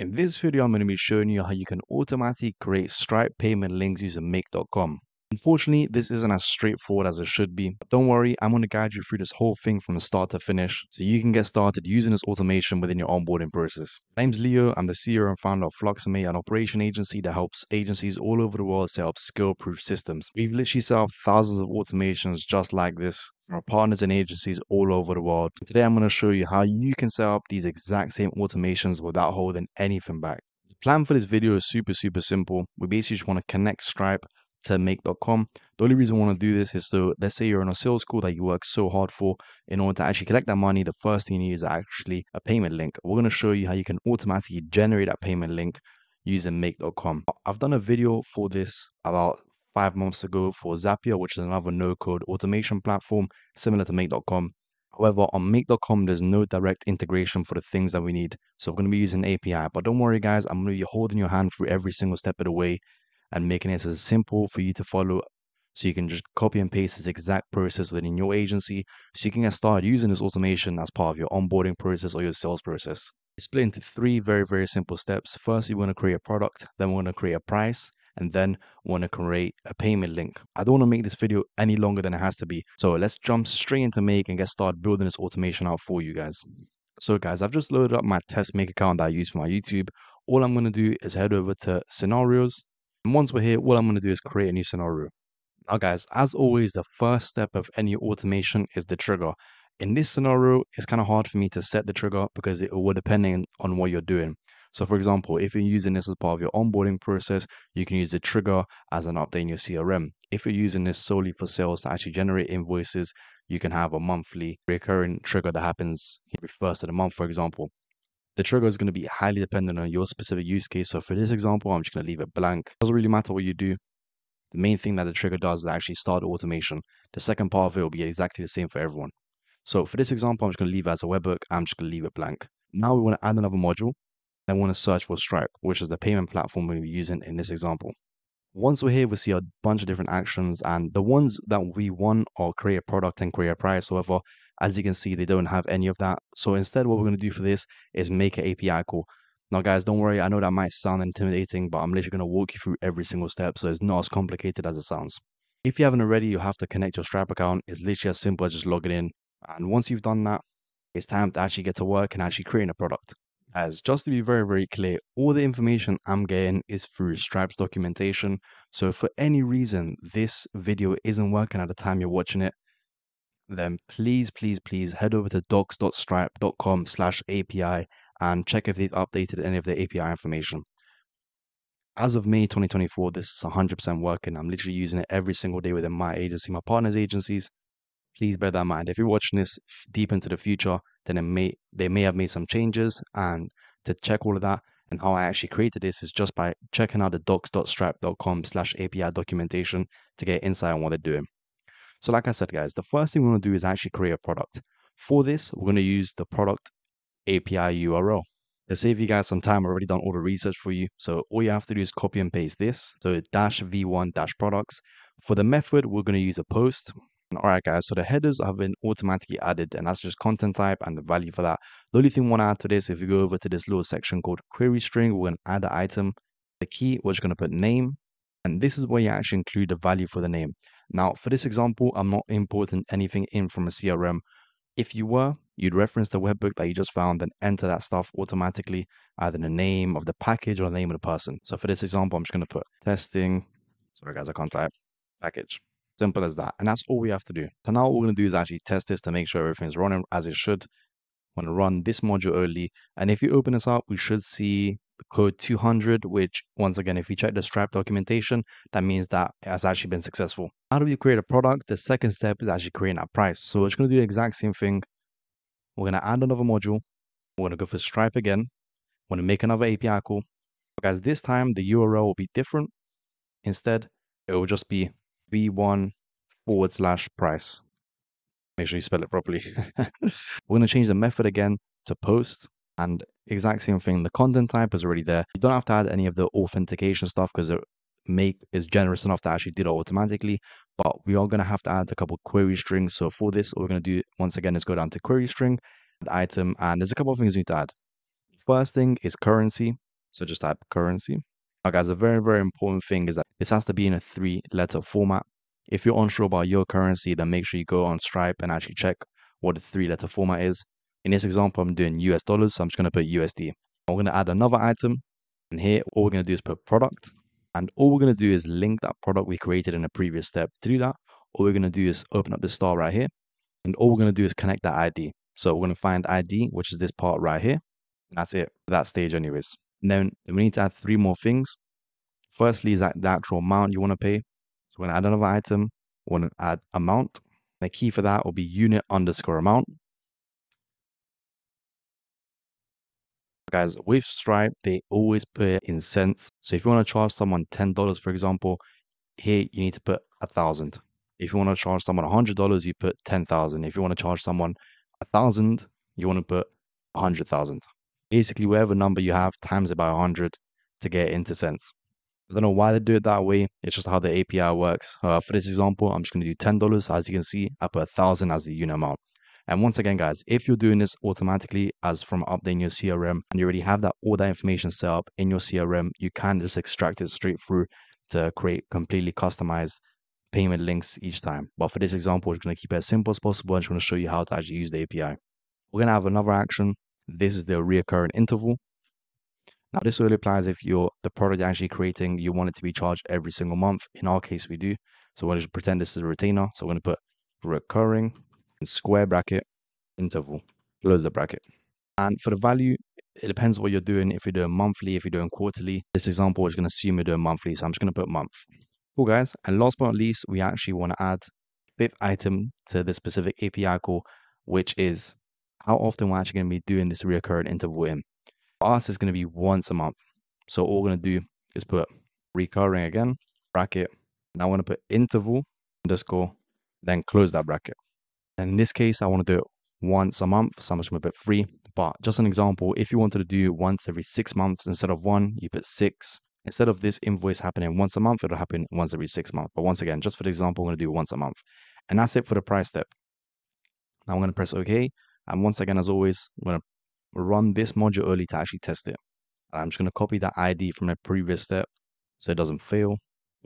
In this video, I'm going to be showing you how you can automatically create Stripe payment links using Make.com. Unfortunately, this isn't as straightforward as it should be. But don't worry, I'm going to guide you through this whole thing from start to finish so you can get started using this automation within your onboarding process. My name's Leo. I'm the CEO and founder of Fluxomate, an operation agency that helps agencies all over the world set up scale-proof systems. We've literally set up thousands of automations just like this for our partners and agencies all over the world. Today, I'm going to show you how you can set up these exact same automations without holding anything back. The plan for this video is super, super simple. We basically just want to connect Stripe to make.com. The only reason I want to do this is so let's say you're in a sales school that you work so hard for in order to actually collect that money. The first thing you need is actually a payment link. We're going to show you how you can automatically generate that payment link using make.com. I've done a video for this about five months ago for Zapier, which is another no code automation platform similar to make.com. However, on make.com, there's no direct integration for the things that we need. So we're going to be using API. But don't worry, guys, I'm going to be holding your hand through every single step of the way and making it as simple for you to follow so you can just copy and paste this exact process within your agency so you can get started using this automation as part of your onboarding process or your sales process. It's split into three very, very simple steps. First, you want to create a product, then we want to create a price, and then we want to create a payment link. I don't want to make this video any longer than it has to be. So let's jump straight into Make and get started building this automation out for you guys. So guys, I've just loaded up my test make account that I use for my YouTube. All I'm going to do is head over to scenarios and once we're here, what I'm going to do is create a new scenario. Now guys, as always, the first step of any automation is the trigger. In this scenario, it's kind of hard for me to set the trigger because it will depend on what you're doing. So for example, if you're using this as part of your onboarding process, you can use the trigger as an update in your CRM. If you're using this solely for sales to actually generate invoices, you can have a monthly recurring trigger that happens first of the month, for example the trigger is going to be highly dependent on your specific use case. So for this example, I'm just going to leave it blank. It doesn't really matter what you do. The main thing that the trigger does is actually start automation. The second part of it will be exactly the same for everyone. So for this example, I'm just going to leave it as a webhook. I'm just going to leave it blank. Now we want to add another module. Then we want to search for Stripe, which is the payment platform we'll be using in this example. Once we're here, we see a bunch of different actions, and the ones that we want are create a product and create a price. However, as you can see, they don't have any of that. So instead, what we're going to do for this is make an API call. Now, guys, don't worry. I know that might sound intimidating, but I'm literally going to walk you through every single step, so it's not as complicated as it sounds. If you haven't already, you have to connect your Stripe account. It's literally as simple as just logging in. And once you've done that, it's time to actually get to work and actually create a product. As just to be very, very clear, all the information I'm getting is through Stripe's documentation. So for any reason this video isn't working at the time you're watching it, then please, please, please head over to docs.stripe.com slash API and check if they've updated any of the API information. As of May 2024, this is 100% working. I'm literally using it every single day within my agency, my partners' agencies. Please bear that in mind. If you're watching this deep into the future, then may they may have made some changes and to check all of that and how I actually created this is just by checking out the docs.stripe.com slash API documentation to get insight on what they're doing. So like I said, guys, the first thing we want to do is actually create a product. For this, we're going to use the product API URL. To save you guys some time, I've already done all the research for you. So all you have to do is copy and paste this. So dash v1 dash products. For the method, we're going to use a post. All right, guys, so the headers have been automatically added, and that's just content type and the value for that. The only thing we want to add to this, if you go over to this little section called query string, we're going to add the item. The key, we're just going to put name, and this is where you actually include the value for the name. Now, for this example, I'm not importing anything in from a CRM. If you were, you'd reference the webhook that you just found and enter that stuff automatically, either the name of the package or the name of the person. So for this example, I'm just going to put testing. Sorry, guys, I can't type package. Simple as that. And that's all we have to do. So now what we're going to do is actually test this to make sure everything's running as it should. I'm going to run this module early. And if you open this up, we should see code 200, which once again, if you check the Stripe documentation, that means that it has actually been successful. How do we create a product? The second step is actually creating a price. So we're just going to do the exact same thing. We're going to add another module. We're going to go for Stripe again. We're going to make another API call. Guys, this time the URL will be different. Instead, it will just be v1 forward slash price. Make sure you spell it properly. We're going to change the method again to post and exact same thing. The content type is already there. You don't have to add any of the authentication stuff because make is generous enough to actually do it automatically. But we are going to have to add a couple query strings. So for this, what we're going to do once again is go down to query string, item, and there's a couple of things we need to add. First thing is currency. So just type currency. Now guys, a very, very important thing is that this has to be in a three letter format. If you're unsure about your currency, then make sure you go on Stripe and actually check what the three letter format is. In this example, I'm doing US dollars, so I'm just going to put USD. I'm going to add another item, and here all we're going to do is put product, and all we're going to do is link that product we created in a previous step. To do that, all we're going to do is open up the star right here, and all we're going to do is connect that ID. So we're going to find ID, which is this part right here. And that's it for that stage anyways. And then we need to add three more things. Firstly is that the actual amount you want to pay. So we're going to add another item. We want to add amount. The key for that will be unit underscore amount. Guys, with Stripe, they always put it in cents. So if you want to charge someone $10, for example, here you need to put a thousand. If you want to charge someone $100, you put 10,000. If you want to charge someone a thousand, you want to put a hundred thousand. Basically, whatever number you have, times it by a hundred to get into cents. I don't know why they do it that way. It's just how the API works. Uh, for this example, I'm just going to do $10. As you can see, I put a thousand as the unit amount. And once again, guys, if you're doing this automatically as from updating your CRM and you already have that all that information set up in your CRM, you can just extract it straight through to create completely customized payment links each time. But for this example, we're going to keep it as simple as possible. I'm just going to show you how to actually use the API. We're going to have another action. This is the reoccurring interval. Now, this only applies if you're the product you're actually creating, you want it to be charged every single month. In our case, we do. So we're going to pretend this is a retainer. So we're going to put recurring square bracket interval, close the bracket. And for the value, it depends what you're doing. If you're doing monthly, if you're doing quarterly, this example is going to assume you're doing monthly. So I'm just going to put month. Cool, guys. And last but not least, we actually want to add fifth item to the specific API call, which is how often we're actually going to be doing this recurrent interval in. For us, it's going to be once a month. So all we're going to do is put recurring again, bracket. Now I want to put interval underscore, then close that bracket. And in this case, I want to do it once a month. So I'm just going to put three. But just an example, if you wanted to do once every six months instead of one, you put six. Instead of this invoice happening once a month, it'll happen once every six months. But once again, just for the example, I'm going to do once a month. And that's it for the price step. Now I'm going to press OK. And once again, as always, I'm going to run this module early to actually test it. I'm just going to copy that ID from the previous step so it doesn't fail.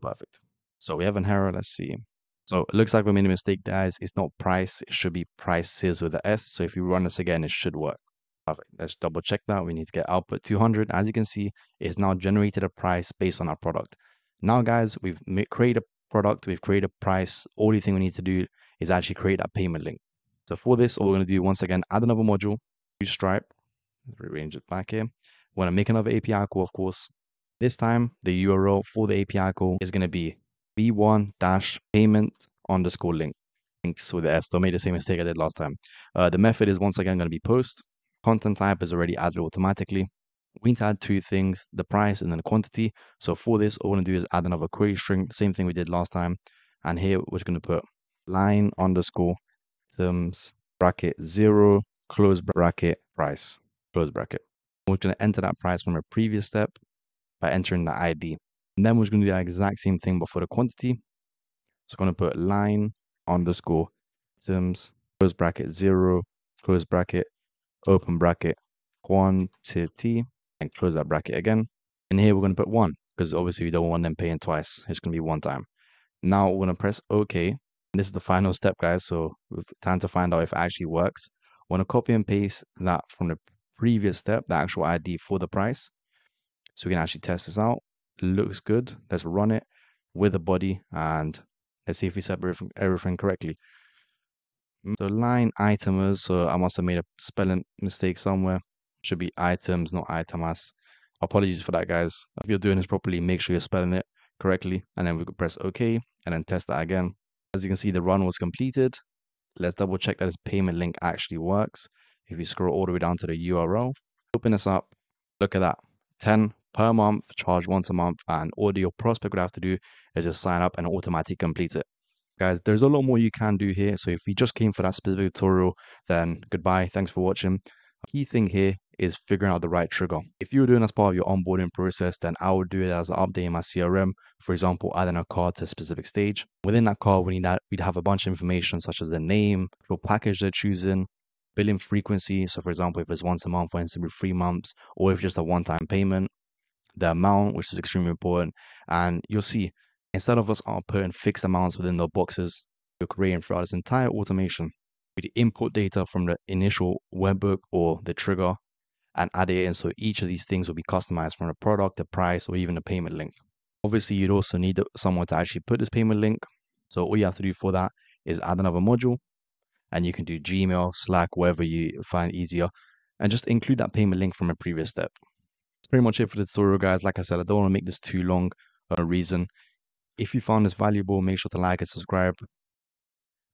Perfect. So we have an error. Let's see. So it looks like we made a mistake, guys. It's not price. It should be prices with the S. So if you run this again, it should work. Perfect. Let's double check that. We need to get output 200. As you can see, it's now generated a price based on our product. Now, guys, we've created a product. We've created a price. All the thing we need to do is actually create that payment link. So for this, all we're going to do, once again, add another module, use Stripe, rearrange it back here. We're going to make another API call, of course. This time, the URL for the API call is going to be v1 dash payment underscore link. Links with the S. Don't make the same mistake I did last time. Uh, the method is once again going to be post. Content type is already added automatically. We need to add two things, the price and then the quantity. So for this, all we're going to do is add another query string, same thing we did last time. And here we're going to put line underscore terms bracket zero close bracket price close bracket. We're going to enter that price from a previous step by entering the ID. And then we're just going to do the exact same thing but for the quantity. So I'm going to put line underscore terms close bracket zero close bracket open bracket quantity and close that bracket again. And here we're going to put one because obviously we don't want them paying twice. It's going to be one time. Now we're going to press OK And this is the final step, guys. So time to find out if it actually works. I want to copy and paste that from the previous step, the actual ID for the price. So we can actually test this out. Looks good. Let's run it with a body and let's see if we set everything, everything correctly. Mm, so line itemers, so I must have made a spelling mistake somewhere. Should be items, not itemas. Apologies for that, guys. If you're doing this properly, make sure you're spelling it correctly. And then we could press OK and then test that again. As you can see, the run was completed. Let's double check that this payment link actually works. If you scroll all the way down to the URL, open this up, look at that. 10 per month, charge once a month, and all your prospect would have to do is just sign up and automatically complete it. Guys, there's a lot more you can do here. So if you just came for that specific tutorial, then goodbye. Thanks for watching. Key thing here is figuring out the right trigger. If you're doing as part of your onboarding process, then I would do it as an update in my CRM. For example, adding a card to a specific stage. Within that card, we need that, we'd have a bunch of information such as the name, the package they're choosing, billing frequency. So for example, if it's once a month or once every three months, or if just a one-time payment, the amount, which is extremely important. And you'll see, instead of us putting fixed amounts within the boxes, we're creating throughout this entire automation. We input data from the initial webhook or the trigger and add it in. So each of these things will be customized from the product, the price, or even the payment link. Obviously, you'd also need someone to actually put this payment link. So all you have to do for that is add another module and you can do Gmail, Slack, wherever you find easier, and just include that payment link from a previous step. That's pretty much it for the tutorial, guys. Like I said, I don't want to make this too long a reason. If you found this valuable, make sure to like and subscribe.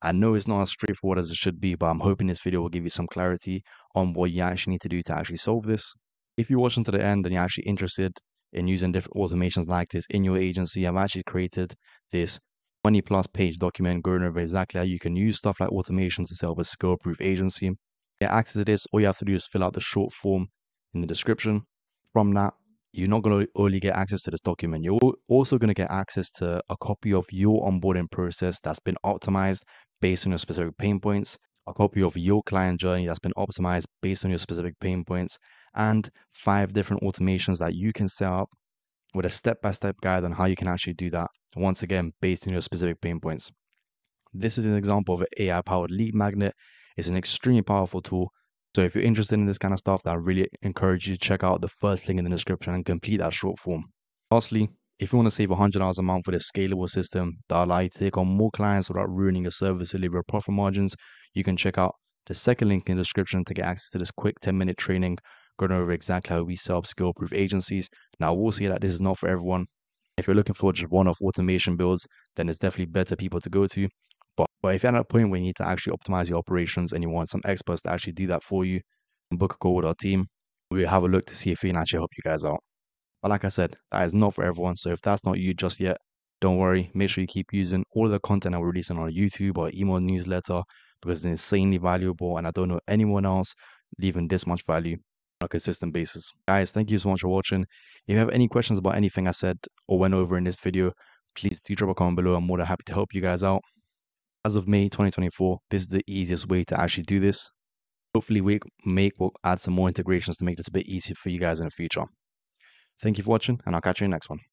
I know it's not as straightforward as it should be, but I'm hoping this video will give you some clarity on what you actually need to do to actually solve this. If you're watching to the end and you're actually interested in using different automations like this in your agency, I've actually created this 20 plus page document going over exactly how you can use stuff like automations to up a scale proof agency. To get access to this, all you have to do is fill out the short form in the description. From that, you're not going to only get access to this document, you're also going to get access to a copy of your onboarding process that's been optimized based on your specific pain points, a copy of your client journey that's been optimized based on your specific pain points, and five different automations that you can set up with a step-by-step guide on how you can actually do that, once again, based on your specific pain points. This is an example of an AI-powered lead magnet. It's an extremely powerful tool. So if you're interested in this kind of stuff, I really encourage you to check out the first link in the description and complete that short form. Lastly, if you want to save $100 a month with a scalable system that allow you to take on more clients without ruining your service delivery profit margins, you can check out the second link in the description to get access to this quick 10 minute training going over exactly how we set up scale proof agencies. Now, we'll see that this is not for everyone. If you're looking for just one off automation builds, then it's definitely better people to go to. But, if you're at a point where you need to actually optimize your operations and you want some experts to actually do that for you, book a call with our team. We'll have a look to see if we can actually help you guys out. But like I said, that is not for everyone. So if that's not you just yet, don't worry. Make sure you keep using all the content that we're releasing on YouTube or email newsletter because it's insanely valuable. And I don't know anyone else leaving this much value on a consistent basis. Guys, thank you so much for watching. If you have any questions about anything I said or went over in this video, please do drop a comment below. I'm more than happy to help you guys out. As of May 2024, this is the easiest way to actually do this. Hopefully, we make will add some more integrations to make this a bit easier for you guys in the future. Thank you for watching, and I'll catch you in the next one.